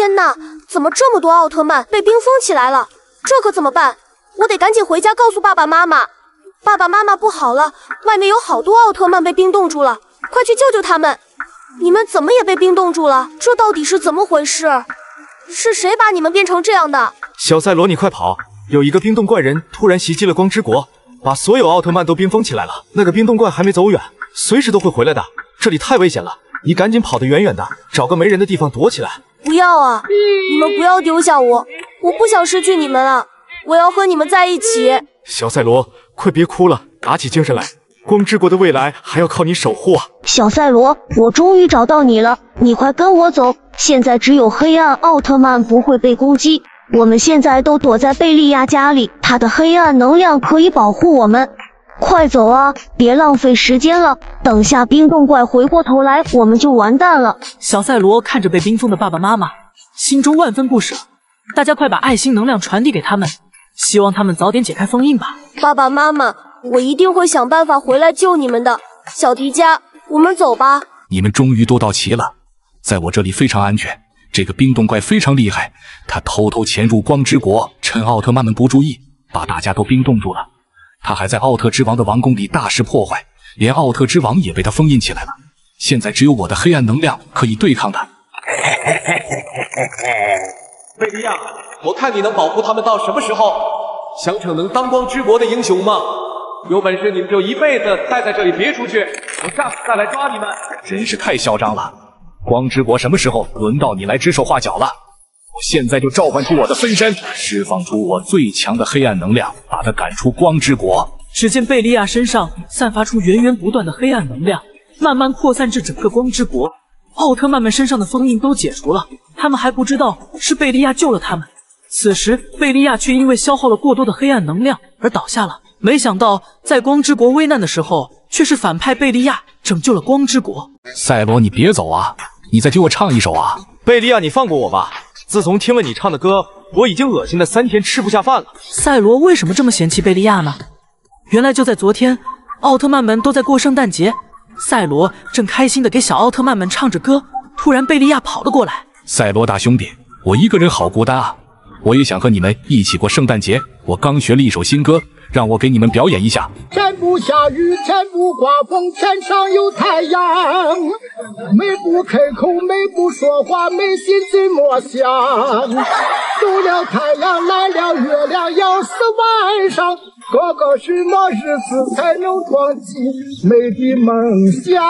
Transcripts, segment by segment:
天呐，怎么这么多奥特曼被冰封起来了？这可怎么办？我得赶紧回家告诉爸爸妈妈。爸爸妈妈不好了，外面有好多奥特曼被冰冻住了，快去救救他们！你们怎么也被冰冻住了？这到底是怎么回事？是谁把你们变成这样的？小赛罗，你快跑！有一个冰冻怪人突然袭击了光之国，把所有奥特曼都冰封起来了。那个冰冻怪还没走远，随时都会回来的。这里太危险了，你赶紧跑得远远的，找个没人的地方躲起来。不要啊！你们不要丢下我，我不想失去你们了，我要和你们在一起。小赛罗，快别哭了，打起精神来，光之国的未来还要靠你守护啊！小赛罗，我终于找到你了，你快跟我走。现在只有黑暗奥特曼不会被攻击，我们现在都躲在贝利亚家里，他的黑暗能量可以保护我们。快走啊，别浪费时间了，等下冰冻怪回过头来，我们就完蛋了。小赛罗看着被冰封的爸爸妈妈，心中万分不舍。大家快把爱心能量传递给他们，希望他们早点解开封印吧。爸爸妈妈，我一定会想办法回来救你们的。小迪迦，我们走吧。你们终于都到齐了。在我这里非常安全。这个冰冻怪非常厉害，他偷偷潜入光之国，趁奥特曼们不注意，把大家都冰冻住了。他还在奥特之王的王宫里大肆破坏，连奥特之王也被他封印起来了。现在只有我的黑暗能量可以对抗他。贝利亚，我看你能保护他们到什么时候？想逞能当光之国的英雄吗？有本事你们就一辈子待在这里，别出去，我下次再来抓你们。真是太嚣张了！光之国什么时候轮到你来指手画脚了？我现在就召唤出我的分身，释放出我最强的黑暗能量，把他赶出光之国。只见贝利亚身上散发出源源不断的黑暗能量，慢慢扩散至整个光之国。奥特曼们身上的封印都解除了，他们还不知道是贝利亚救了他们。此时，贝利亚却因为消耗了过多的黑暗能量而倒下了。没想到，在光之国危难的时候，却是反派贝利亚拯救了光之国。赛罗，你别走啊！你再给我唱一首啊！贝利亚，你放过我吧！自从听了你唱的歌，我已经恶心的三天吃不下饭了。赛罗为什么这么嫌弃贝利亚呢？原来就在昨天，奥特曼们都在过圣诞节，赛罗正开心的给小奥特曼们唱着歌，突然贝利亚跑了过来。赛罗大兄弟，我一个人好孤单啊！我也想和你们一起过圣诞节。我刚学了一首新歌，让我给你们表演一下。天不下雨，天不刮风，天上有太阳。美不开口，美不说话，没心怎么想？走了太阳，来了月亮，要是晚上，过个什么日子才能装进美的梦想？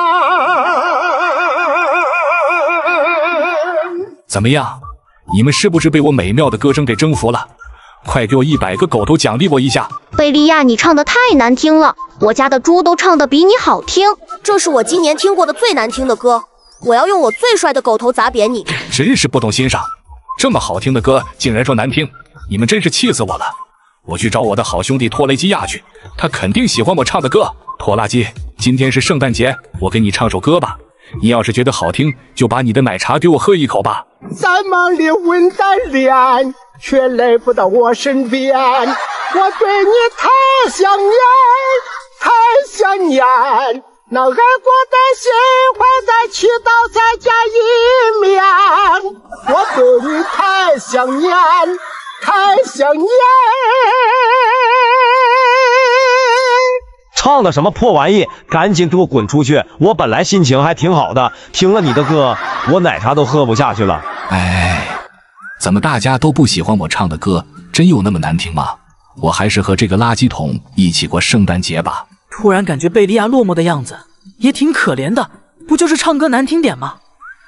怎么样？你们是不是被我美妙的歌声给征服了？快给我一百个狗头奖励我一下！贝利亚，你唱的太难听了，我家的猪都唱的比你好听。这是我今年听过的最难听的歌，我要用我最帅的狗头砸扁你！真是不懂欣赏，这么好听的歌竟然说难听，你们真是气死我了！我去找我的好兄弟拖雷基亚去，他肯定喜欢我唱的歌。拖拉机，今天是圣诞节，我给你唱首歌吧。你要是觉得好听，就把你的奶茶给我喝一口吧。再忙的混蛋恋，却来不到我身边。我对你太想念，太想念。那爱过的心怀再祈祷再见一面。我对你太想念，太想念。唱的什么破玩意？赶紧给我滚出去！我本来心情还挺好的，听了你的歌，我奶茶都喝不下去了。哎，怎么大家都不喜欢我唱的歌？真有那么难听吗？我还是和这个垃圾桶一起过圣诞节吧。突然感觉贝利亚落寞的样子也挺可怜的，不就是唱歌难听点吗？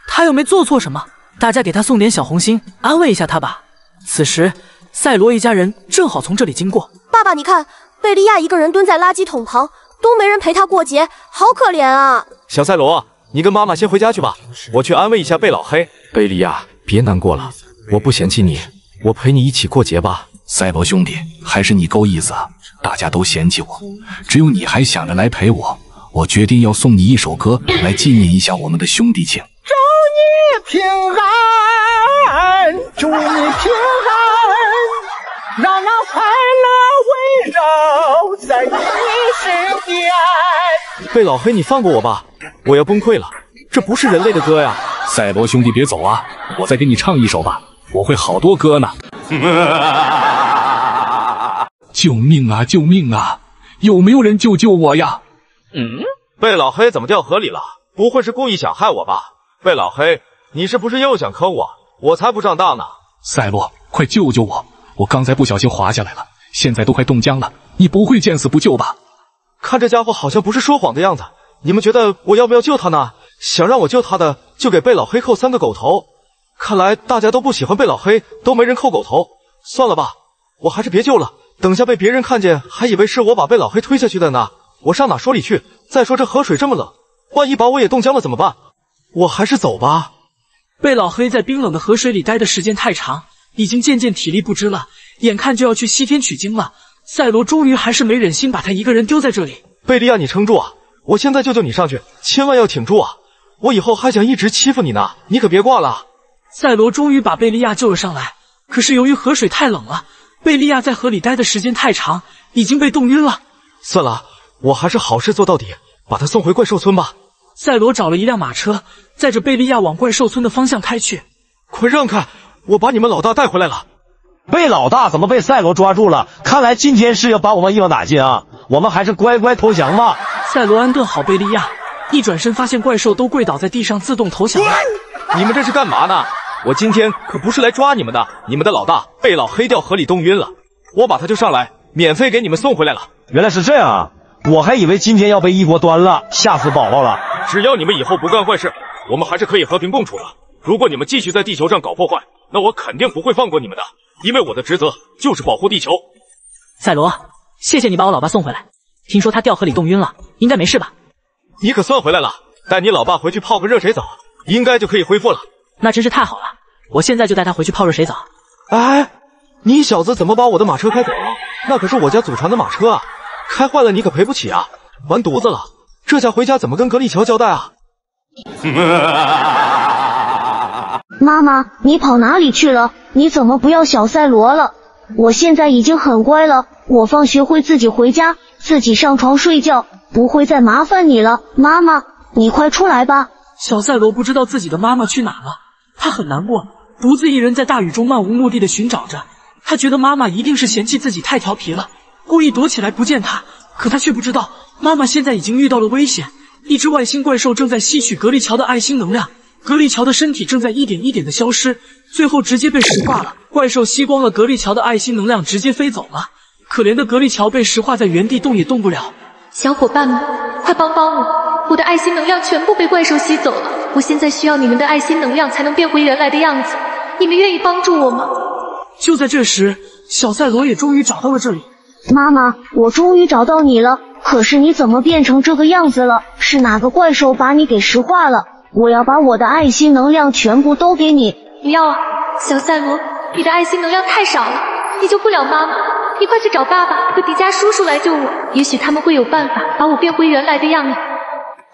他又没做错什么，大家给他送点小红心，安慰一下他吧。此时，赛罗一家人正好从这里经过。爸爸，你看。贝利亚一个人蹲在垃圾桶旁，都没人陪他过节，好可怜啊！小赛罗，你跟妈妈先回家去吧，我去安慰一下贝老黑。贝利亚，别难过了，我不嫌弃你，我陪你一起过节吧。赛罗兄弟，还是你够意思啊！大家都嫌弃我，只有你还想着来陪我。我决定要送你一首歌，来纪念一下我们的兄弟情。祝你平安，祝你平安，让那快在你身边。贝老黑，你放过我吧，我要崩溃了。这不是人类的歌呀！赛罗兄弟别走啊，我再给你唱一首吧，我会好多歌呢。救命啊！救命啊！有没有人救救我呀？嗯，贝老黑怎么掉河里了？不会是故意想害我吧？贝老黑，你是不是又想坑我？我才不上当呢！赛罗，快救救我！我刚才不小心滑下来了，现在都快冻僵了。你不会见死不救吧？看这家伙好像不是说谎的样子。你们觉得我要不要救他呢？想让我救他的，就给贝老黑扣三个狗头。看来大家都不喜欢贝老黑，都没人扣狗头。算了吧，我还是别救了。等下被别人看见，还以为是我把贝老黑推下去的呢。我上哪说理去？再说这河水这么冷，万一把我也冻僵了怎么办？我还是走吧。贝老黑在冰冷的河水里待的时间太长，已经渐渐体力不支了，眼看就要去西天取经了。赛罗终于还是没忍心把他一个人丢在这里。贝利亚，你撑住啊！我现在救救你上去，千万要挺住啊！我以后还想一直欺负你呢，你可别挂了。赛罗终于把贝利亚救了上来，可是由于河水太冷了，贝利亚在河里待的时间太长，已经被冻晕了。算了，我还是好事做到底，把他送回怪兽村吧。赛罗找了一辆马车，载着贝利亚往怪兽村的方向开去。快让开！我把你们老大带回来了。被老大怎么被赛罗抓住了？看来今天是要把我们一网打尽啊！我们还是乖乖投降吧。赛罗安顿好贝利亚，一转身发现怪兽都跪倒在地上，自动投降了。你们这是干嘛呢？我今天可不是来抓你们的。你们的老大被老黑掉河里冻晕了，我把他救上来，免费给你们送回来了。原来是这样啊！我还以为今天要被一锅端了，吓死宝宝了。只要你们以后不干坏事，我们还是可以和平共处的。如果你们继续在地球上搞破坏，那我肯定不会放过你们的。因为我的职责就是保护地球。赛罗，谢谢你把我老爸送回来。听说他掉河里冻晕了，应该没事吧？你可算回来了，带你老爸回去泡个热水澡，应该就可以恢复了。那真是太好了，我现在就带他回去泡热水澡。哎，你小子怎么把我的马车开走了？那可是我家祖传的马车啊，开坏了你可赔不起啊！完犊子了，这下回家怎么跟格力乔交代啊？妈妈，你跑哪里去了？你怎么不要小赛罗了？我现在已经很乖了，我放学会自己回家，自己上床睡觉，不会再麻烦你了。妈妈，你快出来吧！小赛罗不知道自己的妈妈去哪了，他很难过，独自一人在大雨中漫无目的的寻找着。他觉得妈妈一定是嫌弃自己太调皮了，故意躲起来不见他。可他却不知道，妈妈现在已经遇到了危险，一只外星怪兽正在吸取格力乔的爱心能量。格力乔的身体正在一点一点的消失，最后直接被石化了。怪兽吸光了格力乔的爱心能量，直接飞走了。可怜的格力乔被石化在原地，动也动不了。小伙伴们，快帮帮我！我的爱心能量全部被怪兽吸走了，我现在需要你们的爱心能量才能变回原来的样子。你们愿意帮助我吗？就在这时，小赛罗也终于找到了这里。妈妈，我终于找到你了。可是你怎么变成这个样子了？是哪个怪兽把你给石化了？我要把我的爱心能量全部都给你！不要啊，小赛罗，你的爱心能量太少了，你救不了妈妈。你快去找爸爸和迪迦叔叔来救我，也许他们会有办法把我变回原来的样子。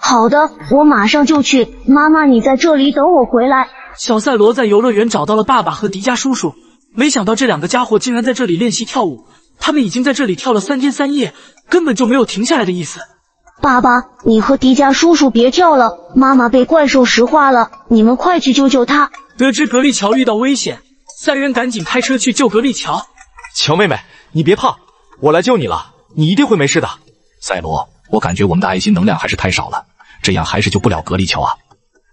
好的，我马上就去。妈妈，你在这里等我回来。小赛罗在游乐园找到了爸爸和迪迦叔叔，没想到这两个家伙竟然在这里练习跳舞。他们已经在这里跳了三天三夜，根本就没有停下来的意思。爸爸，你和迪迦叔叔别跳了，妈妈被怪兽石化了，你们快去救救她。得知格力乔遇到危险，三人赶紧开车去救格力乔。乔妹妹，你别怕，我来救你了，你一定会没事的。赛罗，我感觉我们的爱心能量还是太少了，这样还是救不了格力乔啊。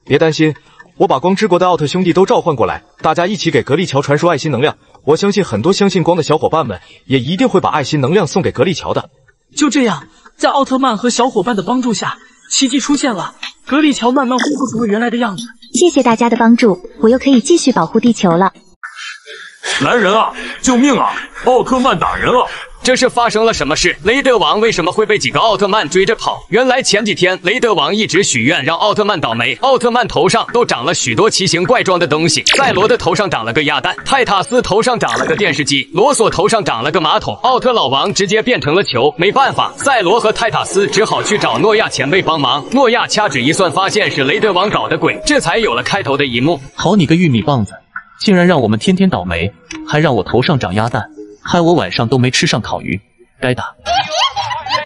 别担心，我把光之国的奥特兄弟都召唤过来，大家一起给格力乔传输爱心能量。我相信很多相信光的小伙伴们也一定会把爱心能量送给格力乔的。就这样。在奥特曼和小伙伴的帮助下，奇迹出现了，格丽乔慢慢恢复成了原来的样子。谢谢大家的帮助，我又可以继续保护地球了。来人啊！救命啊！奥特曼打人了！这是发生了什么事？雷德王为什么会被几个奥特曼追着跑？原来前几天雷德王一直许愿让奥特曼倒霉，奥特曼头上都长了许多奇形怪状的东西。赛罗的头上长了个鸭蛋，泰塔斯头上长了个电视机，罗索头上长了个马桶，奥特老王直接变成了球。没办法，赛罗和泰塔斯只好去找诺亚前辈帮忙。诺亚掐指一算，发现是雷德王搞的鬼，这才有了开头的一幕。好你个玉米棒子，竟然让我们天天倒霉，还让我头上长鸭蛋。害我晚上都没吃上烤鱼，该打！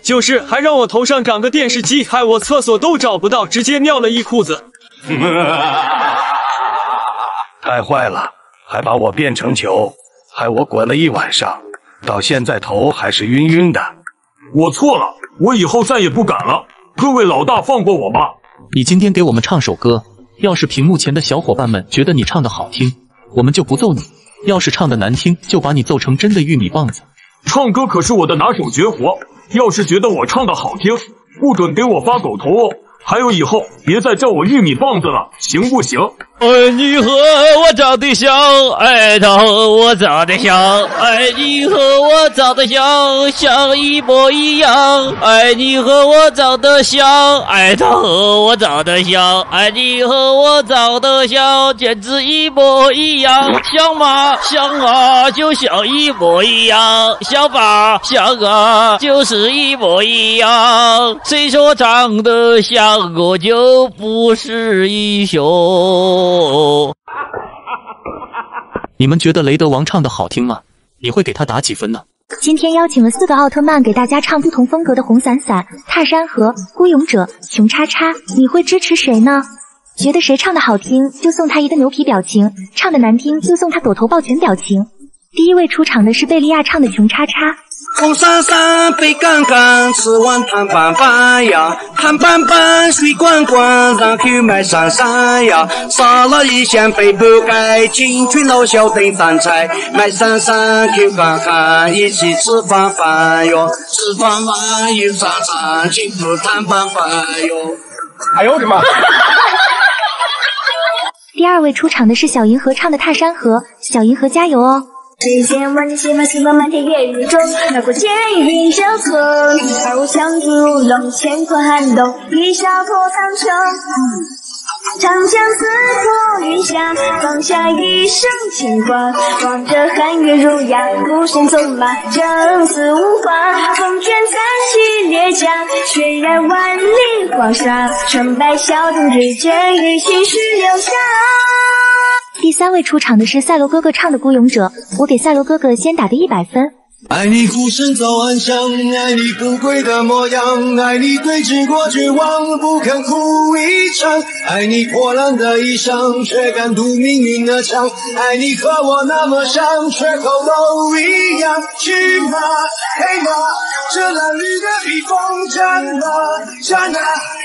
就是还让我头上长个电视机，害我厕所都找不到，直接尿了一裤子。太坏了，还把我变成球，害我滚了一晚上，到现在头还是晕晕的。我错了，我以后再也不敢了。各位老大，放过我吧！你今天给我们唱首歌，要是屏幕前的小伙伴们觉得你唱的好听，我们就不揍你；要是唱的难听，就把你揍成真的玉米棒子。唱歌可是我的拿手绝活，要是觉得我唱的好听，不准给我发狗头哦。还有以后别再叫我玉米棒子了，行不行？爱你和我长得像，爱他和我长得像，爱你和我长得像，像一模一样。爱你和我长得像，爱他和我长得像，爱你和我长得像，简直一模一样。像吗？像啊，就像一模一样。像吧？像啊，就是一模一样。谁说长得像我就不是英雄？哦你们觉得雷德王唱的好听吗？你会给他打几分呢？今天邀请了四个奥特曼给大家唱不同风格的《红伞伞》《踏山河》《孤勇者》《熊叉叉》，你会支持谁呢？觉得谁唱的好听，就送他一个牛皮表情；唱的难听，就送他狗头抱拳表情。第一位出场的是贝利亚唱的《熊叉叉》。红伞伞，背杠杠，吃完糖板板呀，糖板板，水管管，然后买伞伞呀，杀了一箱背不盖，青春老小等饭菜，买伞伞，口干干，一起吃饭饭哟，吃饭饭又上山，进入糖板板哟。哎呦我的妈！第二位出场的是小银河唱的《踏山河》，小银河加油哦！谁见万千万星芒满天夜雨中，绕过剑云小村，二五相助如龙，乾坤撼动，一笑破苍穹。长枪刺破云霞，放下一生牵挂，望着寒月如牙，孤身纵马，生死无法。风卷残起裂甲，血染万里黄沙，成败笑谈之间，一心事留下。第三位出场的是赛罗哥哥唱的《孤勇者》，我给赛罗哥哥先打个一百分。爱你孤身走暗巷，爱你不跪的模样，爱你对峙过绝望，不肯哭一场，爱你破烂的衣裳，却敢堵命运的枪，爱你和我那么像，却口都一样。去马黑马，这褴褛的披风，战吧，战啊！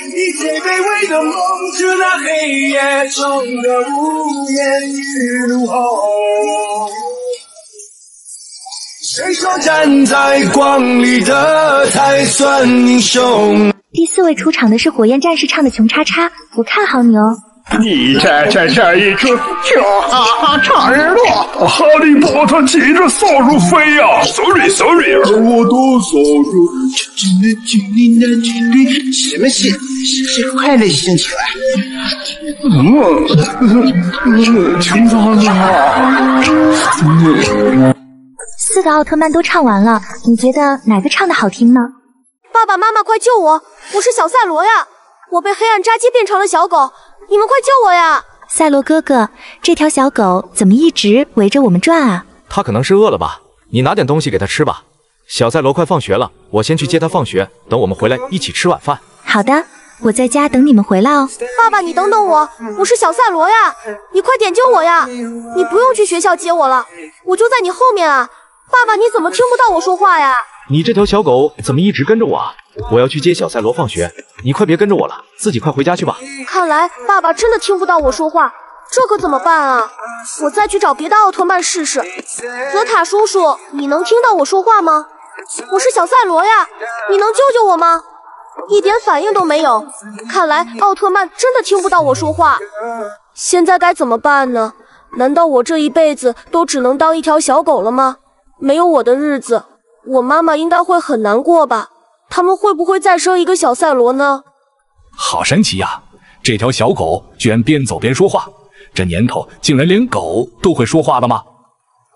你最卑微的梦，这那黑夜中的无言与怒吼。谁说站在光里的才算英雄？第四位出场的是火焰战士唱的《穷叉叉》，我看好你哦。你这这这一出，就哈哈唱日落。哈利波特骑着扫帚飞呀，sorry sorry，而我多扫帚。真的距离那距离，什么是是快乐星球啊？嗯，挺早的。四个奥特曼都唱完了，你觉得哪个唱的好听呢？爸爸妈妈，快救我！我是小赛罗呀，我被黑暗扎基变成了小狗，你们快救我呀！赛罗哥哥，这条小狗怎么一直围着我们转啊？它可能是饿了吧，你拿点东西给它吃吧。小赛罗快放学了，我先去接它放学，等我们回来一起吃晚饭。好的，我在家等你们回来哦。爸爸，你等等我，我是小赛罗呀，你快点救我呀！你不用去学校接我了，我就在你后面啊。爸爸，你怎么听不到我说话呀？你这条小狗怎么一直跟着我啊？我要去接小赛罗放学，你快别跟着我了，自己快回家去吧。看来爸爸真的听不到我说话，这可怎么办啊？我再去找别的奥特曼试试。泽塔叔叔，你能听到我说话吗？我是小赛罗呀，你能救救我吗？一点反应都没有，看来奥特曼真的听不到我说话。现在该怎么办呢？难道我这一辈子都只能当一条小狗了吗？没有我的日子，我妈妈应该会很难过吧？他们会不会再生一个小赛罗呢？好神奇呀！这条小狗居然边走边说话，这年头竟然连狗都会说话了吗？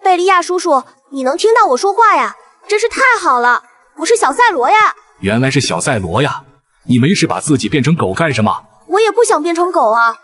贝利亚叔叔，你能听到我说话呀？真是太好了！我是小赛罗呀。原来是小赛罗呀！你没事把自己变成狗干什么？我也不想变成狗啊。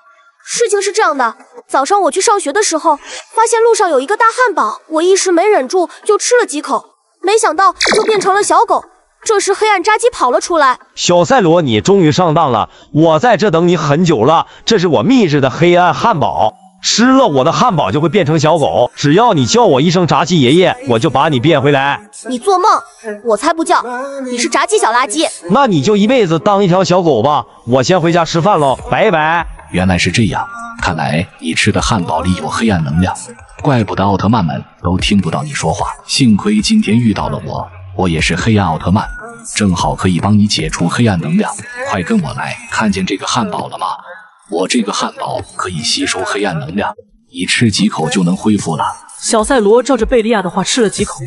事情是这样的，早上我去上学的时候，发现路上有一个大汉堡，我一时没忍住就吃了几口，没想到就变成了小狗。这时黑暗扎基跑了出来，小赛罗，你终于上当了！我在这等你很久了。这是我秘制的黑暗汉堡，吃了我的汉堡就会变成小狗。只要你叫我一声炸鸡爷爷，我就把你变回来。你做梦！我才不叫，你是炸鸡小垃圾。那你就一辈子当一条小狗吧。我先回家吃饭喽，拜拜。原来是这样，看来你吃的汉堡里有黑暗能量，怪不得奥特曼们都听不到你说话。幸亏今天遇到了我。我也是黑暗奥特曼，正好可以帮你解除黑暗能量。快跟我来！看见这个汉堡了吗？我这个汉堡可以吸收黑暗能量，你吃几口就能恢复了。小赛罗照着贝利亚的话吃了几口，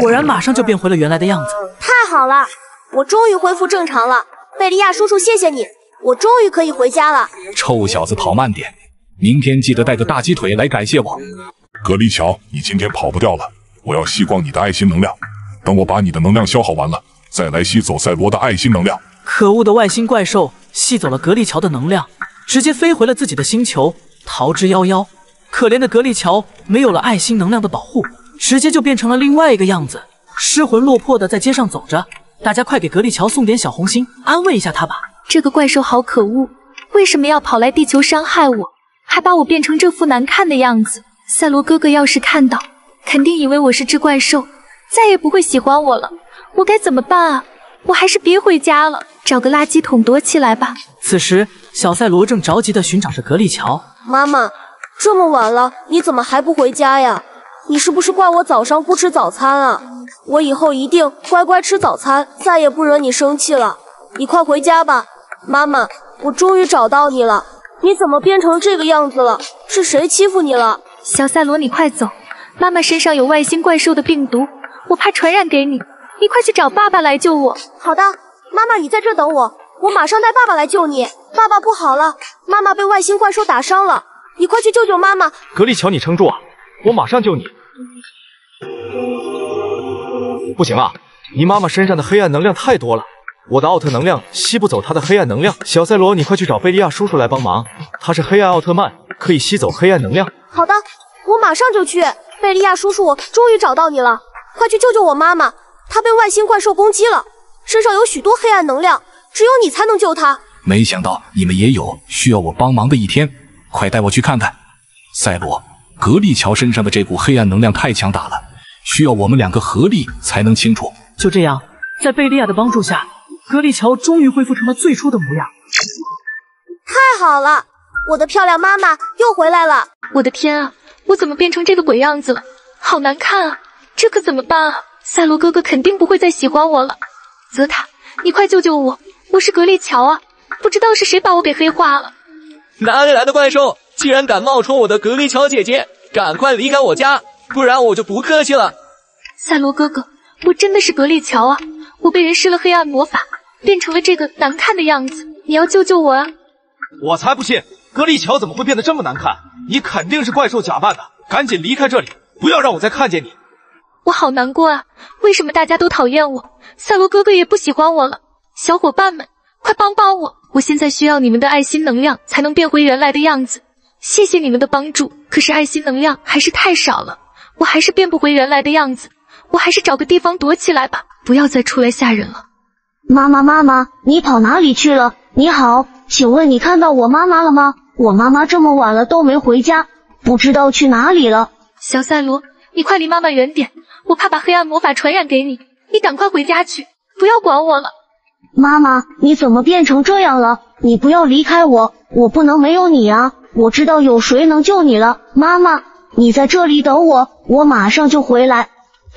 果然马上就变回了原来的样子。太好了，我终于恢复正常了。贝利亚叔叔，谢谢你，我终于可以回家了。臭小子，跑慢点！明天记得带个大鸡腿来感谢我。格力乔，你今天跑不掉了，我要吸光你的爱心能量。等我把你的能量消耗完了，再来吸走赛罗的爱心能量。可恶的外星怪兽吸走了格力乔的能量，直接飞回了自己的星球，逃之夭夭。可怜的格力乔没有了爱心能量的保护，直接就变成了另外一个样子，失魂落魄的在街上走着。大家快给格力乔送点小红心，安慰一下他吧。这个怪兽好可恶，为什么要跑来地球伤害我，还把我变成这副难看的样子？赛罗哥哥要是看到，肯定以为我是只怪兽。再也不会喜欢我了，我该怎么办啊？我还是别回家了，找个垃圾桶躲起来吧。此时，小赛罗正着急地寻找着格力乔。妈妈，这么晚了，你怎么还不回家呀？你是不是怪我早上不吃早餐啊？我以后一定乖乖吃早餐，再也不惹你生气了。你快回家吧，妈妈，我终于找到你了。你怎么变成这个样子了？是谁欺负你了？小赛罗，你快走，妈妈身上有外星怪兽的病毒。我怕传染给你，你快去找爸爸来救我。好的，妈妈，你在这等我，我马上带爸爸来救你。爸爸不好了，妈妈被外星怪兽打伤了，你快去救救妈妈。格力乔，你撑住啊，我马上救你。不行啊，你妈妈身上的黑暗能量太多了，我的奥特能量吸不走他的黑暗能量。小赛罗，你快去找贝利亚叔叔来帮忙，他是黑暗奥特曼，可以吸走黑暗能量。好的，我马上就去。贝利亚叔叔，终于找到你了。快去救救我妈妈！她被外星怪兽攻击了，身上有许多黑暗能量，只有你才能救她。没想到你们也有需要我帮忙的一天，快带我去看看。赛罗，格力乔身上的这股黑暗能量太强大了，需要我们两个合力才能清除。就这样，在贝利亚的帮助下，格丽乔终于恢复成了最初的模样。太好了，我的漂亮妈妈又回来了！我的天啊，我怎么变成这个鬼样子了？好难看啊！这可怎么办啊？赛罗哥哥肯定不会再喜欢我了。泽塔，你快救救我！我是格丽乔啊，不知道是谁把我给黑化了。哪里来的怪兽，竟然敢冒充我的格丽乔姐姐？赶快离开我家，不然我就不客气了。赛罗哥哥，我真的是格丽乔啊！我被人施了黑暗魔法，变成了这个难看的样子。你要救救我啊！我才不信，格丽乔怎么会变得这么难看？你肯定是怪兽假扮的，赶紧离开这里，不要让我再看见你。我好难过啊！为什么大家都讨厌我？赛罗哥哥也不喜欢我了。小伙伴们，快帮帮我！我现在需要你们的爱心能量才能变回原来的样子。谢谢你们的帮助，可是爱心能量还是太少了，我还是变不回原来的样子。我还是找个地方躲起来吧，不要再出来吓人了。妈妈，妈妈，你跑哪里去了？你好，请问你看到我妈妈了吗？我妈妈这么晚了都没回家，不知道去哪里了。小赛罗，你快离妈妈远点。我怕把黑暗魔法传染给你，你赶快回家去，不要管我了。妈妈，你怎么变成这样了？你不要离开我，我不能没有你啊！我知道有谁能救你了。妈妈，你在这里等我，我马上就回来。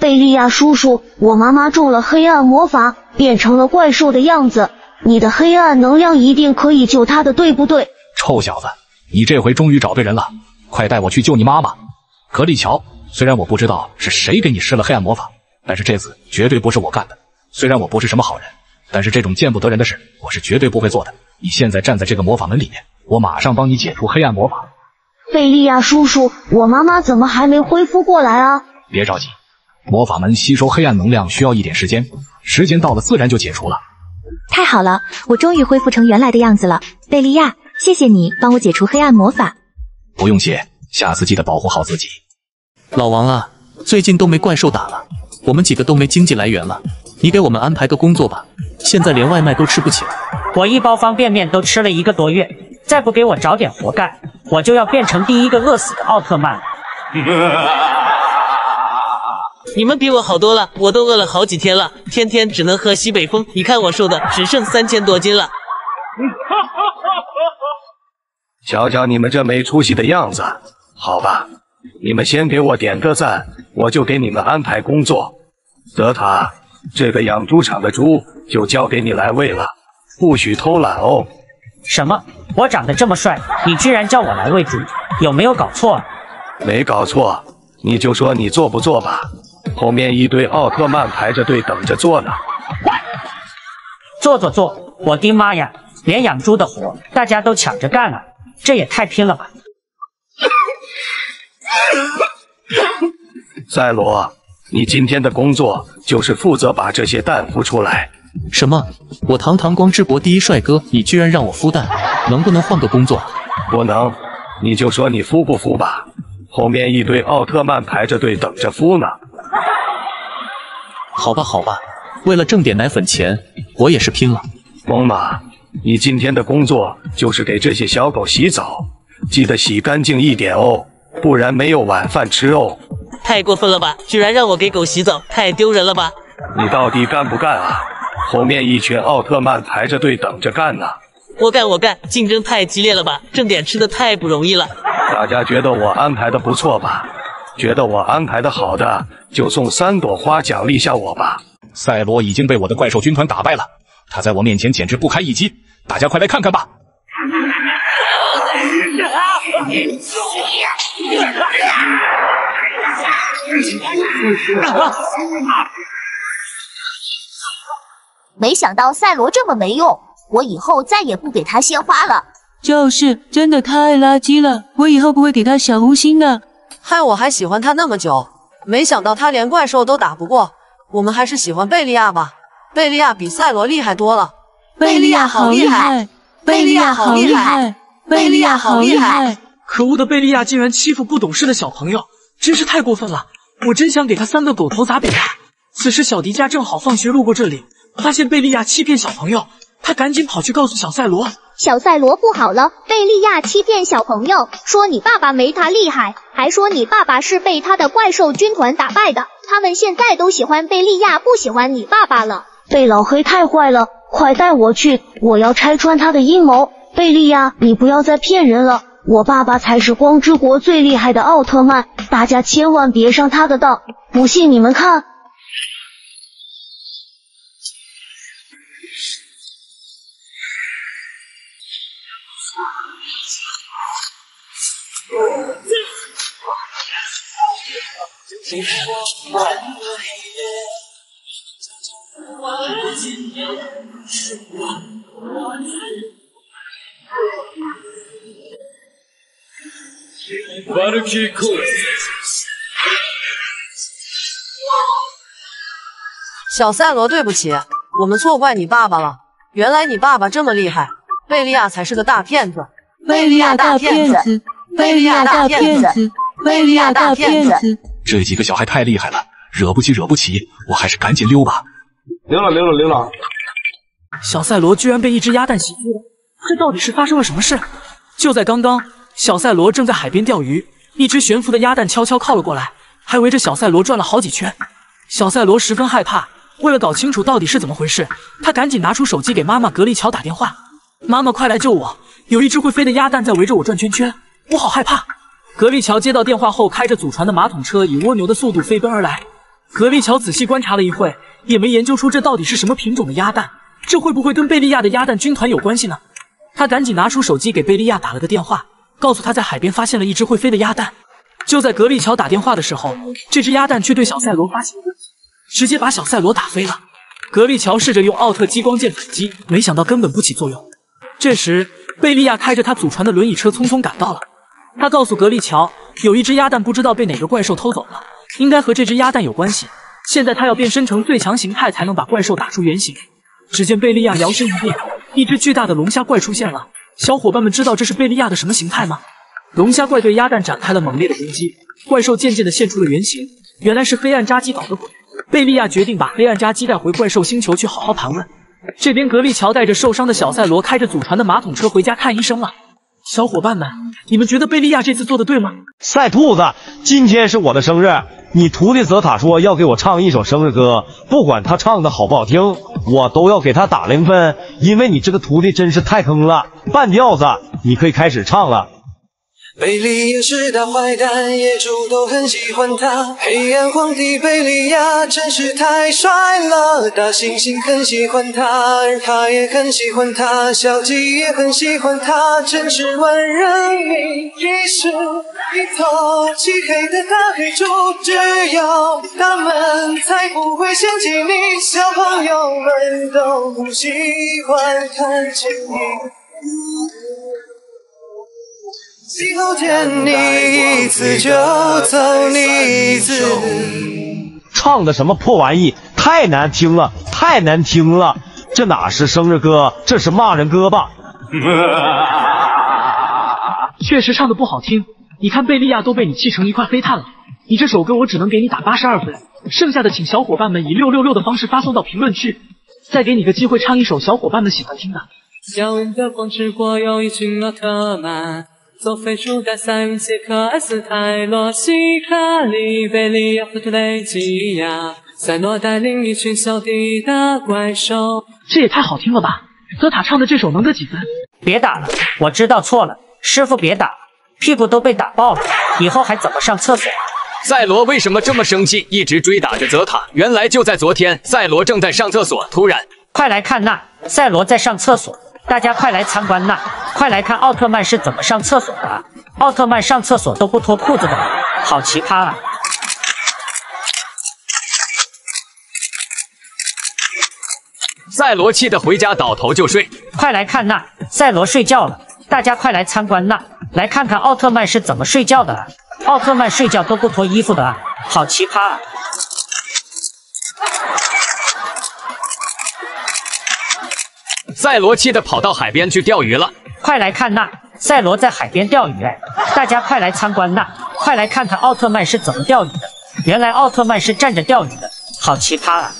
贝利亚叔叔，我妈妈中了黑暗魔法，变成了怪兽的样子。你的黑暗能量一定可以救她的，对不对？臭小子，你这回终于找对人了，快带我去救你妈妈，格丽乔。虽然我不知道是谁给你施了黑暗魔法，但是这次绝对不是我干的。虽然我不是什么好人，但是这种见不得人的事，我是绝对不会做的。你现在站在这个魔法门里面，我马上帮你解除黑暗魔法。贝利亚叔叔，我妈妈怎么还没恢复过来啊？别着急，魔法门吸收黑暗能量需要一点时间，时间到了自然就解除了。太好了，我终于恢复成原来的样子了。贝利亚，谢谢你帮我解除黑暗魔法。不用谢，下次记得保护好自己。老王啊，最近都没怪兽打了，我们几个都没经济来源了，你给我们安排个工作吧，现在连外卖都吃不起了。我一包方便面都吃了一个多月，再不给我找点活干，我就要变成第一个饿死的奥特曼了。你们比我好多了，我都饿了好几天了，天天只能喝西北风。你看我瘦的只剩三千多斤了。瞧瞧你们这没出息的样子，好吧，你们先给我点个赞，我就给你们安排工作。德塔，这个养猪场的猪就交给你来喂了，不许偷懒哦。什么？我长得这么帅，你居然叫我来喂猪，有没有搞错？没搞错，你就说你做不做吧。后面一堆奥特曼排着队等着做呢。做做做！我的妈呀，连养猪的活大家都抢着干了，这也太拼了吧！赛罗，你今天的工作就是负责把这些蛋孵出来。什么？我堂堂光之国第一帅哥，你居然让我孵蛋？能不能换个工作？不能，你就说你孵不孵吧。后面一堆奥特曼排着队等着孵呢。好吧，好吧，为了挣点奶粉钱，我也是拼了。猛犸，你今天的工作就是给这些小狗洗澡，记得洗干净一点哦，不然没有晚饭吃哦。太过分了吧！居然让我给狗洗澡，太丢人了吧！你到底干不干啊？后面一群奥特曼排着队等着干呢。我干，我干！竞争太激烈了吧？挣点吃的太不容易了。大家觉得我安排的不错吧？觉得我安排的好的，就送三朵花奖励下我吧。赛罗已经被我的怪兽军团打败了，他在我面前简直不堪一击，大家快来看看吧！没想到赛罗这么没用，我以后再也不给他鲜花了。就是，真的太垃圾了，我以后不会给他小红心的。害我还喜欢他那么久，没想到他连怪兽都打不过。我们还是喜欢贝利亚吧，贝利亚比赛罗厉害多了。贝利亚好厉害，贝利亚好厉害，贝利亚好厉害！可恶的贝利亚竟然欺负不懂事的小朋友，真是太过分了！我真想给他三个狗头砸扁他。此时小迪迦正好放学路过这里，发现贝利亚欺骗小朋友，他赶紧跑去告诉小赛罗。小赛罗不好了，贝利亚欺骗小朋友，说你爸爸没他厉害，还说你爸爸是被他的怪兽军团打败的。他们现在都喜欢贝利亚，不喜欢你爸爸了。贝老黑太坏了，快带我去，我要拆穿他的阴谋。贝利亚，你不要再骗人了，我爸爸才是光之国最厉害的奥特曼，大家千万别上他的当。不信你们看。小赛罗，对不起，我们错怪你爸爸了。原来你爸爸这么厉害，贝利亚才是个大骗子。贝利亚大骗子，贝利亚大骗子，贝利亚大骗子。这几个小孩太厉害了，惹不起，惹不起，我还是赶紧溜吧。溜了，溜了，溜了。小赛罗居然被一只鸭蛋袭击了，这到底是发生了什么事？就在刚刚，小赛罗正在海边钓鱼，一只悬浮的鸭蛋悄悄靠了过来，还围着小赛罗转了好几圈。小赛罗十分害怕，为了搞清楚到底是怎么回事，他赶紧拿出手机给妈妈格丽乔打电话：“妈妈，快来救我！有一只会飞的鸭蛋在围着我转圈圈，我好害怕。”格丽乔接到电话后，开着祖传的马桶车以蜗牛的速度飞奔而来。格丽乔仔细观察了一会，也没研究出这到底是什么品种的鸭蛋，这会不会跟贝利亚的鸭蛋军团有关系呢？他赶紧拿出手机给贝利亚打了个电话，告诉他在海边发现了一只会飞的鸭蛋。就在格丽乔打电话的时候，这只鸭蛋却对小赛罗发起攻击，直接把小赛罗打飞了。格丽乔试着用奥特激光剑反击，没想到根本不起作用。这时，贝利亚开着他祖传的轮椅车匆匆赶到了。他告诉格丽乔，有一只鸭蛋不知道被哪个怪兽偷走了，应该和这只鸭蛋有关系。现在他要变身成最强形态，才能把怪兽打出原形。只见贝利亚摇身一变，一只巨大的龙虾怪出现了。小伙伴们知道这是贝利亚的什么形态吗？龙虾怪对鸭蛋展开了猛烈的攻击，怪兽渐渐的现出了原形，原来是黑暗扎基搞的鬼。贝利亚决定把黑暗扎基带回怪兽星球去好好盘问。这边格力乔带着受伤的小赛罗开着祖传的马桶车回家看医生了。小伙伴们，你们觉得贝利亚这次做的对吗？赛兔子，今天是我的生日，你徒弟泽塔说要给我唱一首生日歌，不管他唱的好不好听，我都要给他打零分，因为你这个徒弟真是太坑了。半吊子，你可以开始唱了。贝利亚是大坏蛋，野猪都很喜欢他。黑暗皇帝贝利亚真是太帅了，大猩猩很喜欢他，而他也很喜欢他，小鸡也很喜欢他，真是万人迷。你是一头漆黑的大黑猪，只有他们才不会嫌弃你。小朋友们都不喜欢看见你。以后见你一次就走你一次。唱的什么破玩意，太难听了，太难听了！这哪是生日歌，这是骂人歌吧？确实唱的不好听，你看贝利亚都被你气成一块黑炭了。你这首歌我只能给你打八十二分，剩下的请小伙伴们以六六六的方式发送到评论区，再给你个机会唱一首小伙伴们喜欢听的。遥远的光之国有一群奥特曼。坐飞鼠大赛云杰克、艾斯泰罗、西卡里、贝利亚和图雷吉亚，赛罗带领一群小弟打怪兽。这也太好听了吧！泽塔唱的这首能得几分？别打了，我知道错了，师傅别打了，屁股都被打爆了，以后还怎么上厕所啊？赛罗为什么这么生气，一直追打着泽塔？原来就在昨天，赛罗正在上厕所，突然，快来看那，赛罗在上厕所。大家快来参观呐，快来看奥特曼是怎么上厕所的。奥特曼上厕所都不脱裤子的，好奇葩啊！赛罗气得回家倒头就睡。快来看那，赛罗睡觉了。大家快来参观呐，来看看奥特曼是怎么睡觉的。奥特曼睡觉都不脱衣服的，好奇葩啊！赛罗气得跑到海边去钓鱼了。快来看那，赛罗在海边钓鱼哎！大家快来参观那，快来看看奥特曼是怎么钓鱼的。原来奥特曼是站着钓鱼的，好奇葩啊！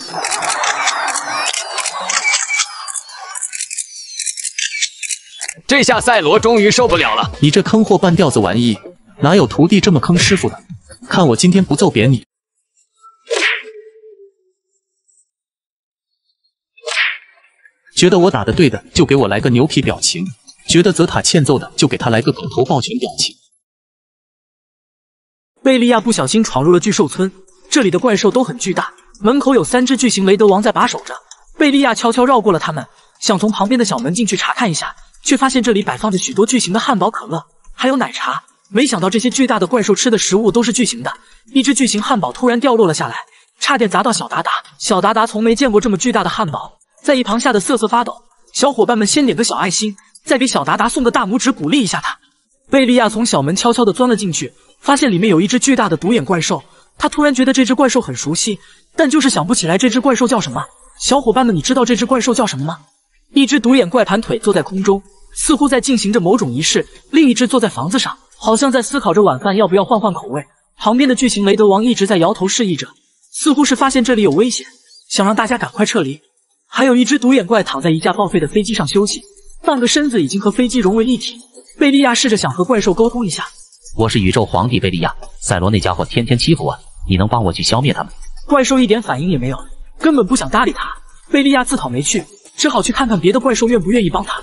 这下赛罗终于受不了了。你这坑货半吊子玩意，哪有徒弟这么坑师傅的？看我今天不揍扁你！觉得我打的对的，就给我来个牛皮表情；觉得泽塔欠揍的，就给他来个狗头抱拳表情。贝利亚不小心闯入了巨兽村，这里的怪兽都很巨大，门口有三只巨型雷德王在把守着。贝利亚悄悄绕过了他们，想从旁边的小门进去查看一下，却发现这里摆放着许多巨型的汉堡、可乐，还有奶茶。没想到这些巨大的怪兽吃的食物都是巨型的，一只巨型汉堡突然掉落了下来，差点砸到小达达。小达达从没见过这么巨大的汉堡。在一旁吓得瑟瑟发抖，小伙伴们先点个小爱心，再给小达达送个大拇指，鼓励一下他。贝利亚从小门悄悄地钻了进去，发现里面有一只巨大的独眼怪兽。他突然觉得这只怪兽很熟悉，但就是想不起来这只怪兽叫什么。小伙伴们，你知道这只怪兽叫什么吗？一只独眼怪盘腿坐在空中，似乎在进行着某种仪式；另一只坐在房子上，好像在思考着晚饭要不要换换口味。旁边的巨型雷德王一直在摇头示意着，似乎是发现这里有危险，想让大家赶快撤离。还有一只独眼怪躺在一架报废的飞机上休息，半个身子已经和飞机融为一体。贝利亚试着想和怪兽沟通一下：“我是宇宙皇帝贝利亚，赛罗那家伙天天欺负我，你能帮我去消灭他们？”怪兽一点反应也没有，根本不想搭理他。贝利亚自讨没趣，只好去看看别的怪兽愿不愿意帮他。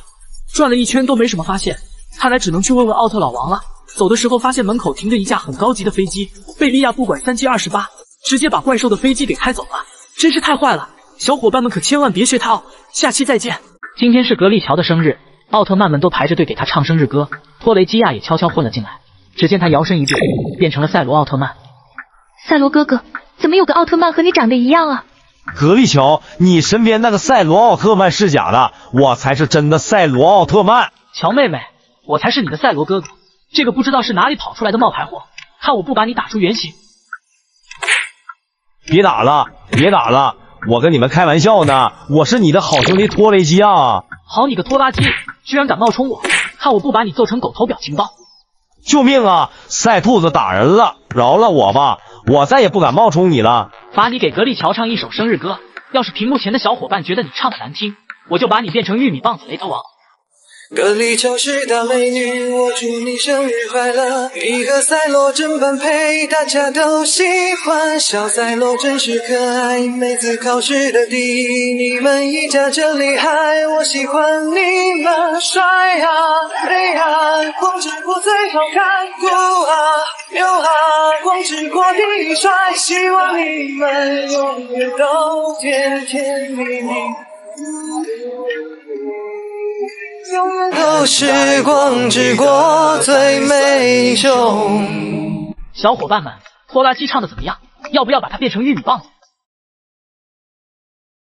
转了一圈都没什么发现，看来只能去问问奥特老王了。走的时候发现门口停着一架很高级的飞机，贝利亚不管三七二十八，直接把怪兽的飞机给开走了，真是太坏了。小伙伴们可千万别学他哦！下期再见。今天是格力乔的生日，奥特曼们都排着队给他唱生日歌。托雷基亚也悄悄混了进来。只见他摇身一变，变成了赛罗奥特曼。赛罗哥哥，怎么有个奥特曼和你长得一样啊？格力乔，你身边那个赛罗奥特曼是假的，我才是真的赛罗奥特曼。乔妹妹，我才是你的赛罗哥哥。这个不知道是哪里跑出来的冒牌货，看我不把你打出原形！别打了，别打了。我跟你们开玩笑呢，我是你的好兄弟托雷基亚。好你个拖拉机，居然敢冒充我，看我不把你揍成狗头表情包！救命啊！赛兔子打人了，饶了我吧！我再也不敢冒充你了。罚你给格力乔唱一首生日歌，要是屏幕前的小伙伴觉得你唱的难听，我就把你变成玉米棒子雷德王。格力乔是大美女，我祝你生日快乐！你和赛罗真般配，大家都喜欢。小赛罗真是可爱，每次考试的第一，你们一家真厉害。我喜欢你们，帅啊，美啊，光之国最好看，酷啊，牛啊，光之国第一帅。希望你们永远都甜甜蜜蜜。永远都是光之国最美秀。小伙伴们，拖拉机唱的怎么样？要不要把它变成玉米棒？